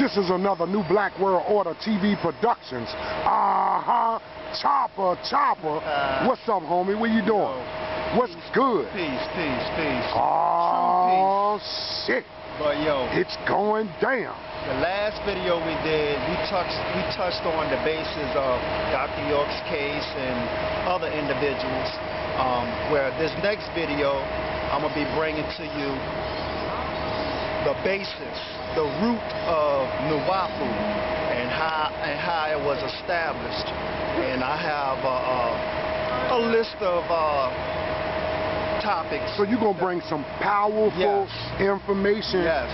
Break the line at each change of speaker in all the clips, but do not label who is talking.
This is another new Black World Order TV Productions. Uh-huh. Chopper, Chopper.
Uh,
What's up, homie? What you doing? What's good?
Peace, peace, peace.
Oh, shit.
But yo,
It's going down.
the last video we did, we touched we touched on the basis of Dr. York's case and other individuals. Um, where this next video, I'm gonna be bringing to you the basis, the root of Nuwaupu and how and how it was established. And I have a, a, a list of uh, topics.
So you're going to bring some powerful
Yes.
information
Yes.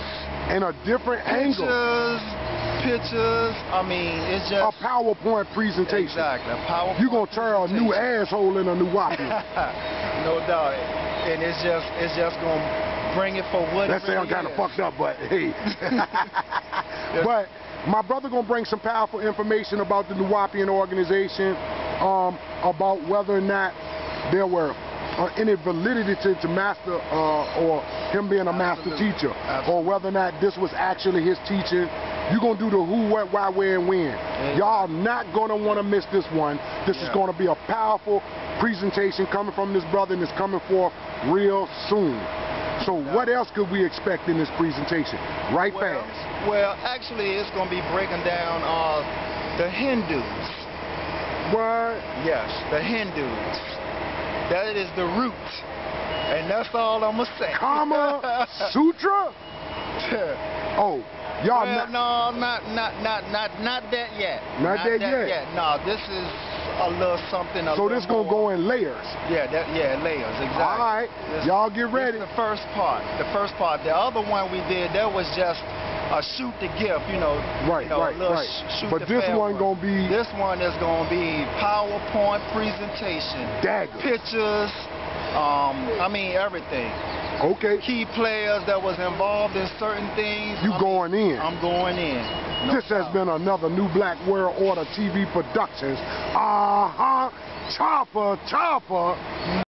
in a different angle.
Pictures, pictures. I mean, it's just A
PowerPoint presentation.
exactly a powerful.
You're going to turn a new asshole in a new wappy.
no doubt, and it's just it's just gonna bring it for what.
That
really
sound kind of fucked up, but hey. but my brother gonna bring some powerful information about the Nuwaubian organization, um, about whether or not there were uh, any validity to, to master uh, or him being a master
Absolutely.
teacher, or whether or not this was actually his teaching. You're gonna do the who, what, why, where, and when. Y'all not gonna wanna miss this one. This is gonna be a powerful presentation coming from this brother and it's coming forth real soon. So what else could we expect in this presentation? Right
Well,
fast.
well, actually, it's gonna be breaking down uh, the Hindus.
What?
Yes, the Hindus. That is the root, and that's all I'm gonna say.
Kama Sutra? Oh, y'all
Well,
not,
no, not not not not not that yet.
Not that yet?
No, this is a little something. A
so
little
this gonna
more-
go in layers.
Yeah, that yeah layers exactly.
All right, y'all get ready.
the first part. The first part. The other one we did that was just a shoot the gift. You know.
Right,
you know,
right,
a little
right.
sh- shoot
But this one gonna be
This one is gonna be PowerPoint presentation,
dagger.
pictures. Um, I mean everything.
Okay,
Key players that was involved in certain things.
you
I mean,
going in.
I'm going in. No
This has been another New Black World Order TV Productions. Uh-huh. Chopper, chopper.